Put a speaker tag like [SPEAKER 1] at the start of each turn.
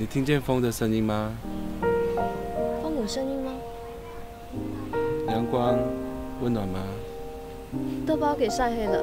[SPEAKER 1] 你听见风的声音吗？
[SPEAKER 2] 风有声音吗？
[SPEAKER 1] 阳光温暖吗？
[SPEAKER 2] 都把我给晒黑了。